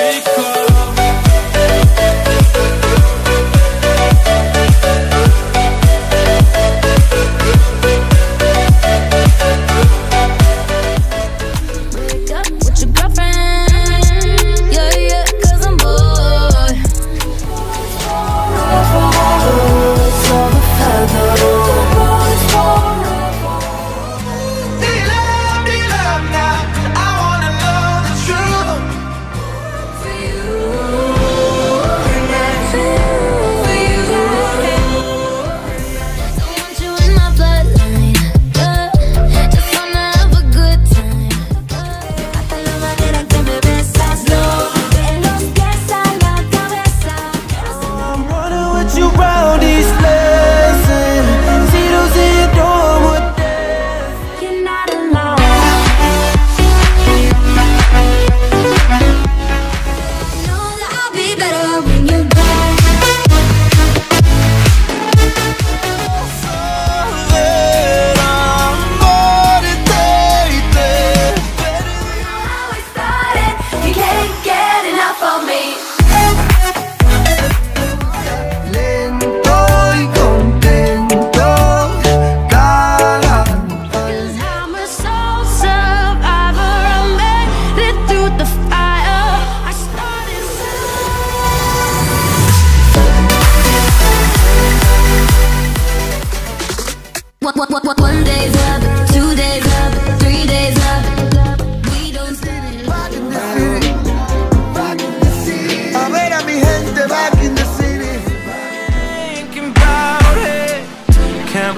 because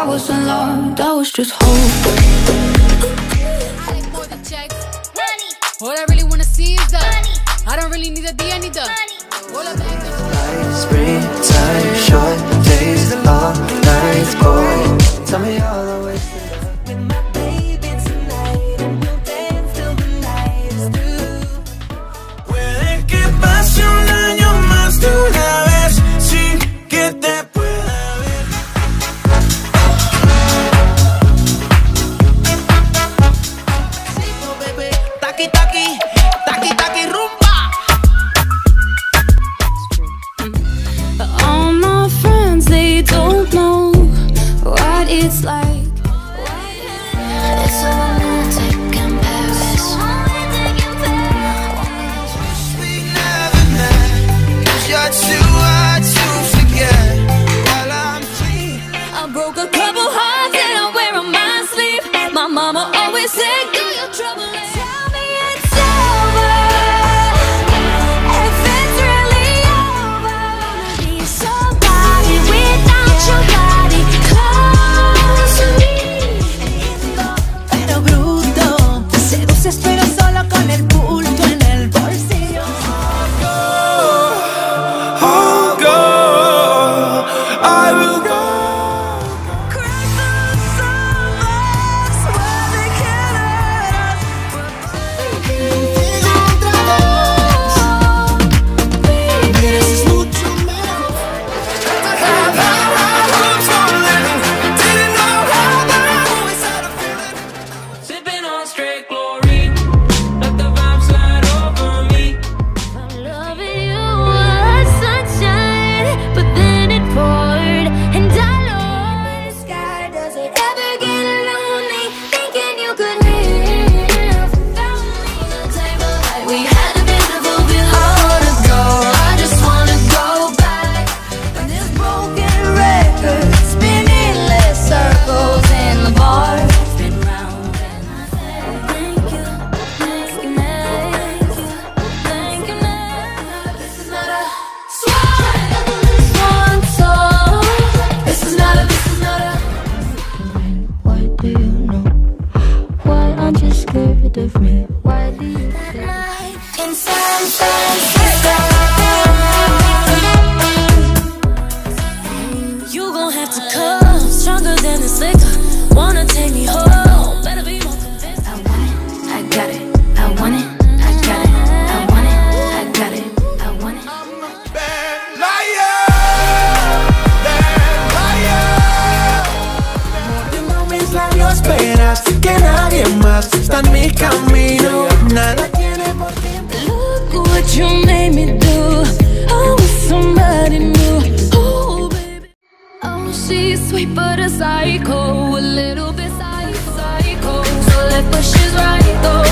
All in my space just hope. All I really wanna see is the I don't really need a D, I need the Springtime, short days, long nights, oh Tell me all it's like stronger than this liquor. Wanna take me home, better be more convinced. I want it, I got it, I want it. Que nadie más. Está en mi camino. sweet but a psycho, a little bit psycho. So left, but she's right though.